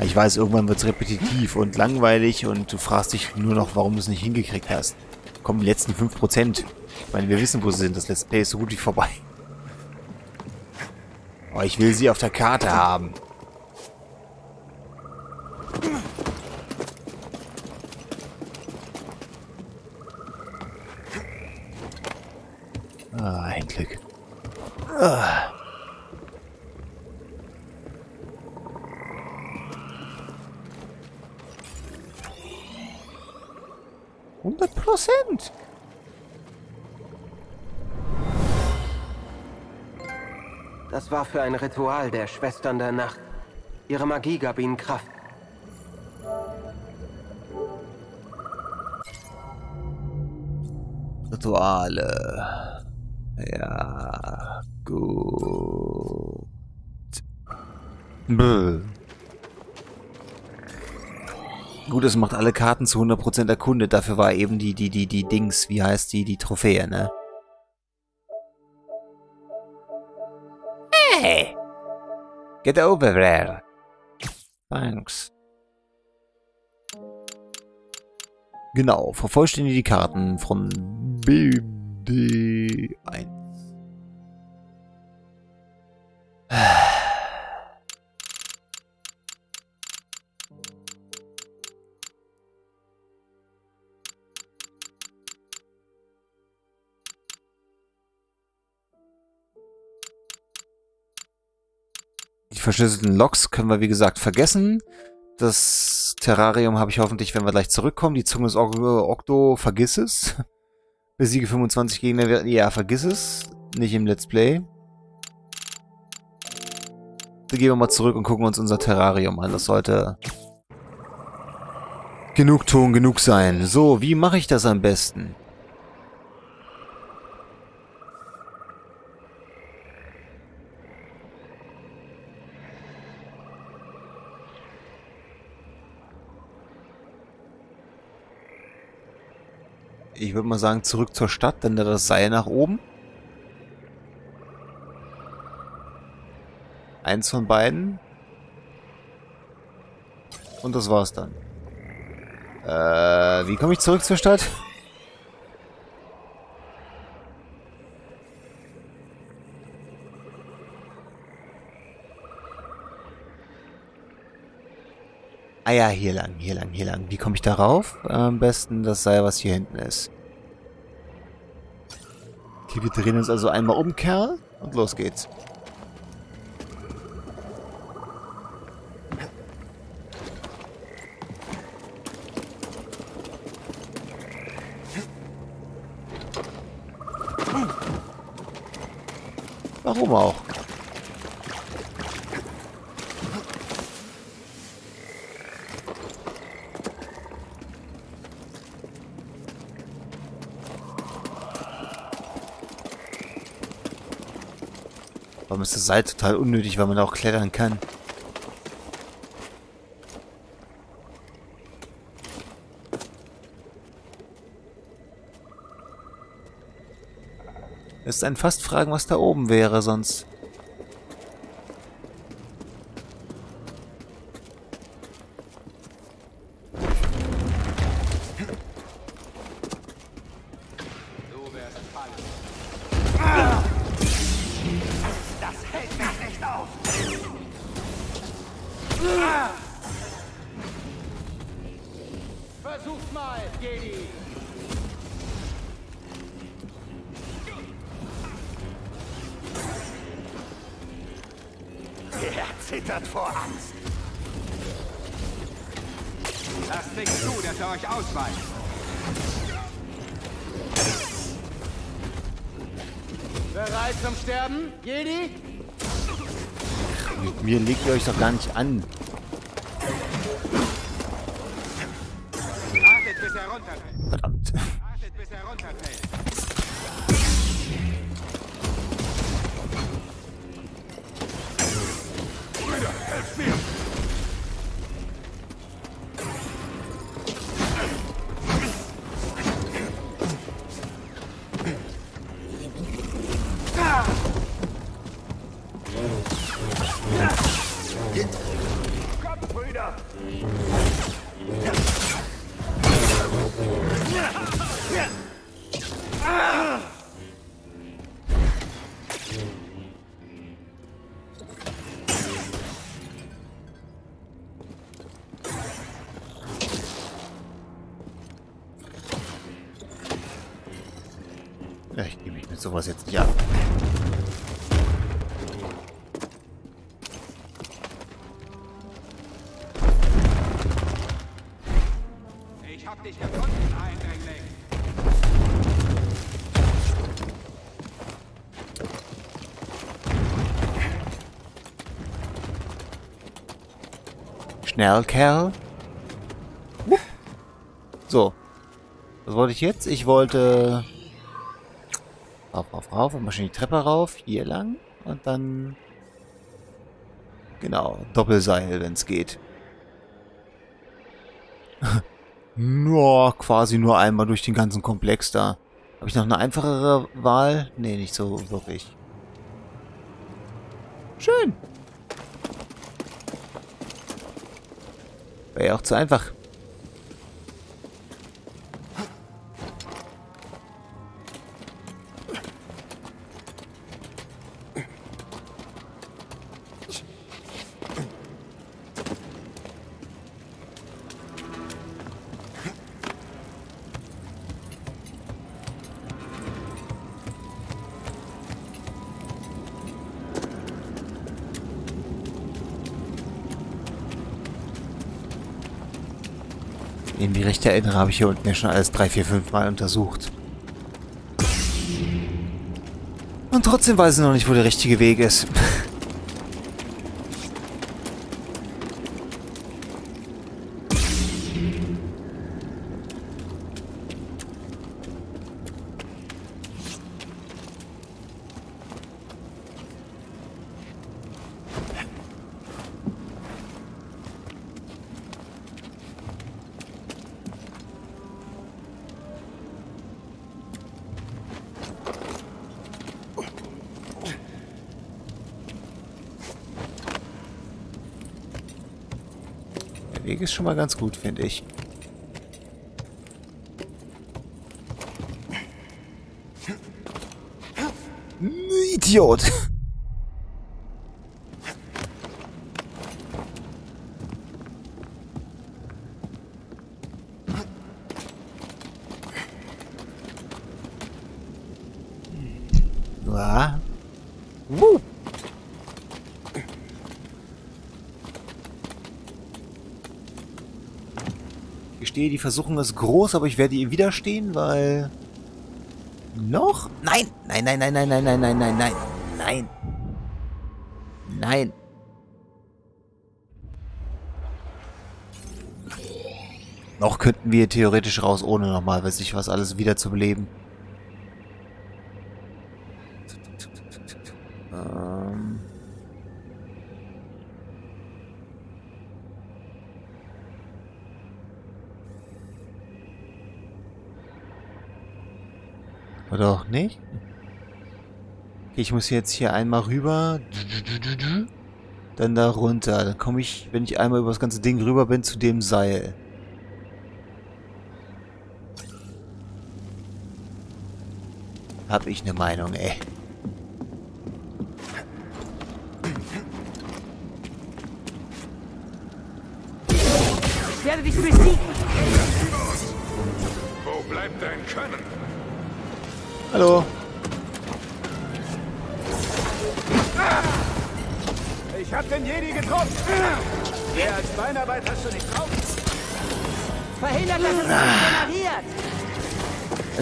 Ich weiß, irgendwann wird es repetitiv und langweilig und du fragst dich nur noch, warum du es nicht hingekriegt hast. Kommen die letzten 5%. Ich meine, wir wissen, wo sie sind. Das Let's Play ist so gut wie vorbei. Aber ich will sie auf der Karte haben. Ah, ein Glück. Ah. Hundert Prozent. Das war für ein Ritual der Schwestern der Nacht. Ihre Magie gab ihnen Kraft. Rituale. Ja, gut. Bäh. Gut, es macht alle Karten zu 100% erkundet. Dafür war eben die, die, die, die Dings, wie heißt die, die Trophäe, ne? Get over there. Thanks. Genau, vervollständige die Karten von BD1. Die verschlüsselten Logs können wir, wie gesagt, vergessen. Das Terrarium habe ich hoffentlich, wenn wir gleich zurückkommen. Die Zunge des Okto, vergiss es. Besiege 25 Gegner, ja, vergiss es. Nicht im Let's Play. Dann gehen wir mal zurück und gucken uns unser Terrarium an. Das sollte Genugtuung genug sein. So, wie mache ich das am besten? Ich würde mal sagen, zurück zur Stadt, dann da das Seil nach oben. Eins von beiden. Und das war's dann. Äh, wie komme ich zurück zur Stadt? Ah ja, hier lang, hier lang, hier lang. Wie komme ich darauf? Am besten das Seil, was hier hinten ist. Okay, wir drehen uns also einmal um, Kerl. Und los geht's. Warum auch? Warum ist das Seil total unnötig, weil man auch klettern kann? Ist ein fast fragen, was da oben wäre, sonst... zittert vor Angst. Lasst nicht zu, dass er euch ausweicht. Bereit zum Sterben, Jedi? Mit mir legt ihr euch doch gar nicht an. Schnell, Kerl. So. Was wollte ich jetzt? Ich wollte... Rauf, rauf, rauf. Und schön die Treppe rauf. Hier lang. Und dann... Genau. Doppelseil, wenn es geht. nur quasi nur einmal durch den ganzen Komplex da. Habe ich noch eine einfachere Wahl? Nee, nicht so wirklich. Schön. Wäre auch zu einfach. Recht erinnere, habe ich hier unten ja schon alles drei, vier, fünf Mal untersucht. Und trotzdem weiß ich noch nicht, wo der richtige Weg ist. ist schon mal ganz gut, finde ich. Idiot! Ja. Woo. Ich gestehe, die Versuchung ist groß, aber ich werde ihr widerstehen, weil... Noch? Nein! Nein, nein, nein, nein, nein, nein, nein, nein, nein. Nein. Nein. Noch könnten wir theoretisch raus, ohne nochmal, weiß ich was, alles wieder zu beleben. Ähm... Oder auch nicht? Ich muss jetzt hier einmal rüber. Dann da runter. Dann komme ich, wenn ich einmal über das ganze Ding rüber bin, zu dem Seil. Hab ich eine Meinung, ey.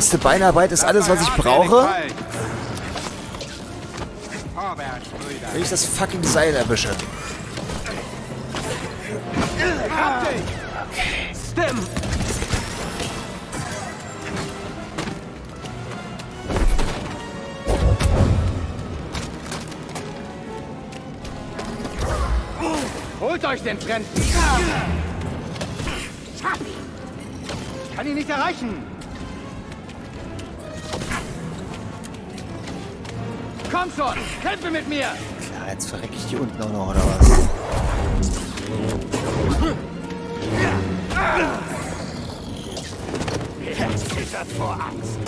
Beste Beinarbeit ist alles, was ich brauche. Wenn ich das fucking Seil erwische. Holt euch den Fremden. Ich kann ihn nicht erreichen. Komm schon, kämpfe mit mir. Klar, jetzt verrecke ich hier unten auch noch, oder was? Jetzt zittert vor Angst.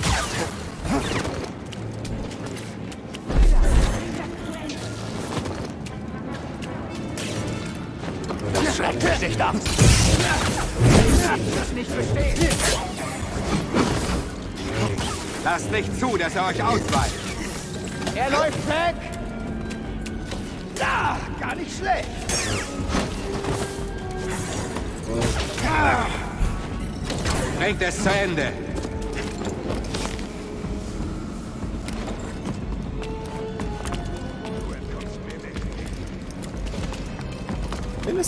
Das schreckt mich nicht ab. Das nicht bestehen. Lasst nicht zu, dass er euch ausweicht. Er läuft weg. Ja, gar nicht schlecht. Bringt es zu Ende.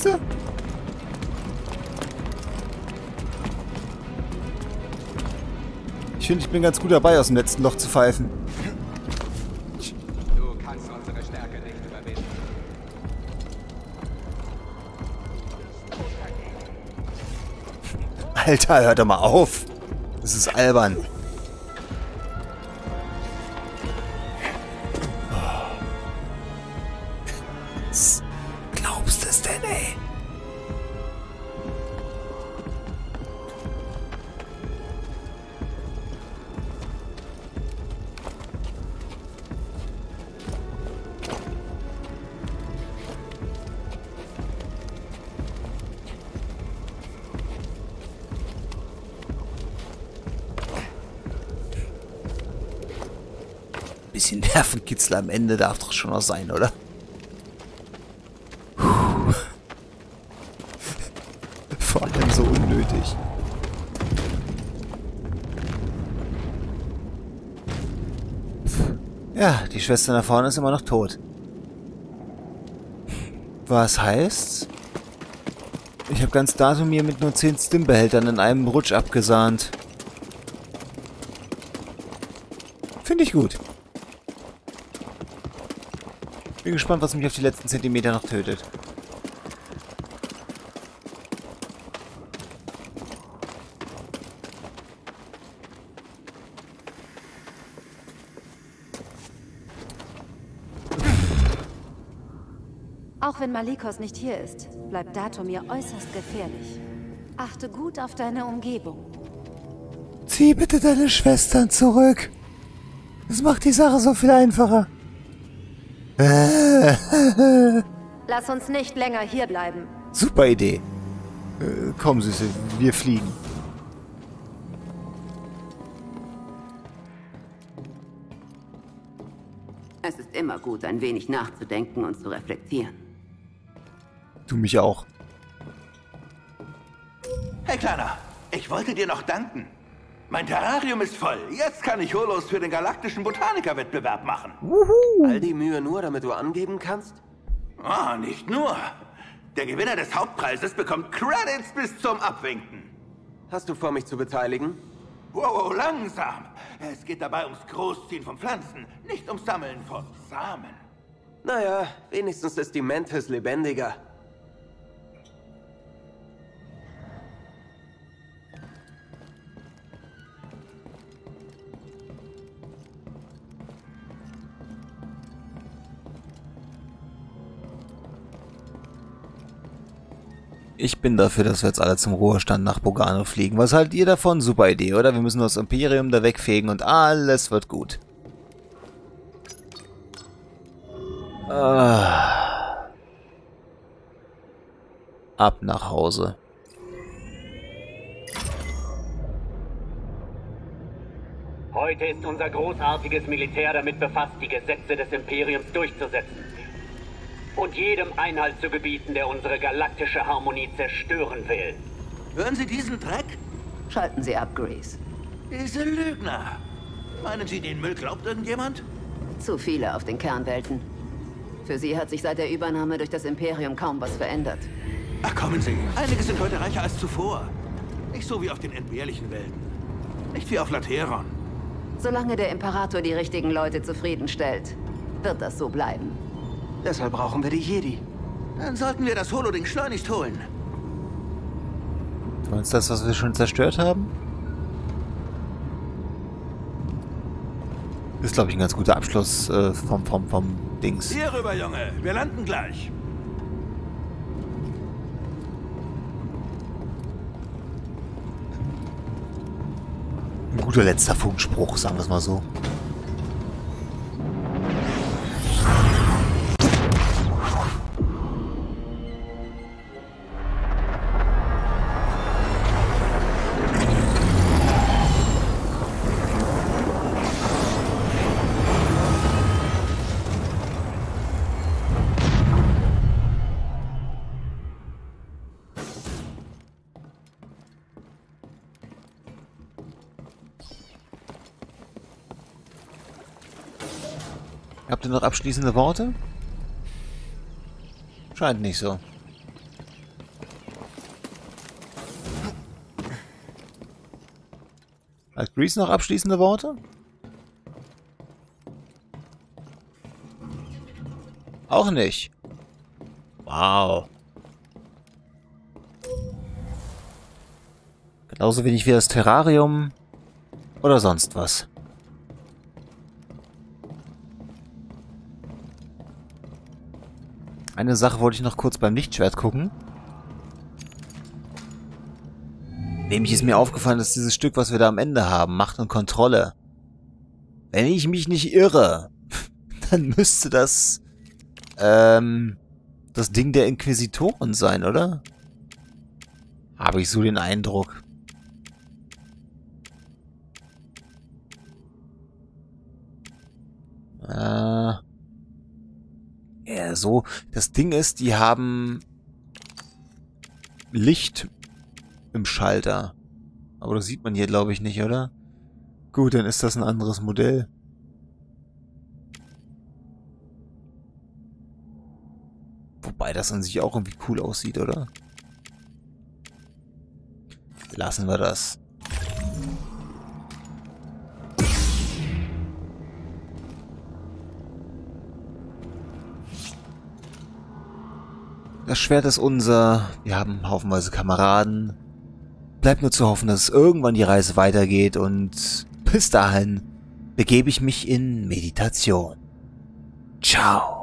Du? Ich finde, ich bin ganz gut dabei, aus dem letzten Loch zu pfeifen. Alter, hör doch mal auf. Das ist albern. Nervenkitzel am Ende darf doch schon noch sein, oder? Puh. Vor allem so unnötig. Ja, die Schwester da vorne ist immer noch tot. Was heißt? Ich habe ganz Datumir mit nur 10 Stimmbehältern in einem Rutsch abgesahnt. Finde ich gut. Bin gespannt, was mich auf die letzten Zentimeter noch tötet. Auch wenn Malikos nicht hier ist, bleibt Datomir äußerst gefährlich. Achte gut auf deine Umgebung. Zieh bitte deine Schwestern zurück. Das macht die Sache so viel einfacher. Lass uns nicht länger hier bleiben. Super Idee. Äh, komm, Süße, wir fliegen. Es ist immer gut, ein wenig nachzudenken und zu reflektieren. Du mich auch. Hey Kleiner, ich wollte dir noch danken. Mein Terrarium ist voll. Jetzt kann ich Holos für den galaktischen Botanikerwettbewerb machen. All die Mühe nur, damit du angeben kannst? Ah, nicht nur. Der Gewinner des Hauptpreises bekommt Credits bis zum Abwinken. Hast du vor, mich zu beteiligen? Wow, wow, langsam. Es geht dabei ums Großziehen von Pflanzen, nicht ums Sammeln von Samen. Naja, wenigstens ist die Mantis lebendiger. Ich bin dafür, dass wir jetzt alle zum Ruhestand nach Bogano fliegen. Was haltet ihr davon? Super Idee, oder? Wir müssen das Imperium da wegfegen und alles wird gut. Ah. Ab nach Hause. Heute ist unser großartiges Militär damit befasst, die Gesetze des Imperiums durchzusetzen. Und jedem Einhalt zu gebieten, der unsere galaktische Harmonie zerstören will. Hören Sie diesen Dreck? Schalten Sie ab, Grease. Diese Lügner. Meinen Sie, den Müll glaubt irgendjemand? Zu viele auf den Kernwelten. Für sie hat sich seit der Übernahme durch das Imperium kaum was verändert. Ach, kommen Sie. Einige sind heute reicher als zuvor. Nicht so wie auf den entbehrlichen Welten. Nicht wie auf Lateron. Solange der Imperator die richtigen Leute zufriedenstellt, wird das so bleiben. Deshalb brauchen wir die Jedi. Dann sollten wir das Holoding schleunigst holen. Du meinst das, was wir schon zerstört haben? Ist, glaube ich, ein ganz guter Abschluss äh, vom, vom, vom Dings. Hier rüber, Junge. Wir landen gleich. Ein guter letzter Funkspruch, sagen wir es mal so. Habt ihr noch abschließende Worte? Scheint nicht so. Hat Grease noch abschließende Worte? Auch nicht. Wow. Genauso wenig wie das Terrarium oder sonst was. Eine Sache wollte ich noch kurz beim Lichtschwert gucken. Nämlich ist mir aufgefallen, dass dieses Stück, was wir da am Ende haben, Macht und Kontrolle. Wenn ich mich nicht irre, dann müsste das ähm, das Ding der Inquisitoren sein, oder? Habe ich so den Eindruck. Äh, ja, so. Das Ding ist, die haben Licht im Schalter. Aber das sieht man hier, glaube ich, nicht, oder? Gut, dann ist das ein anderes Modell. Wobei das an sich auch irgendwie cool aussieht, oder? Lassen wir das. Das Schwert ist unser. Wir haben haufenweise Kameraden. Bleibt nur zu hoffen, dass irgendwann die Reise weitergeht und bis dahin begebe ich mich in Meditation. Ciao.